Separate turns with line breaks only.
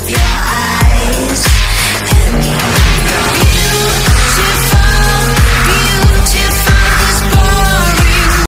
of your eyes